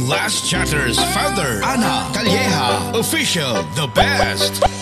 Last Chatters Father Ana Calleja, official, the best.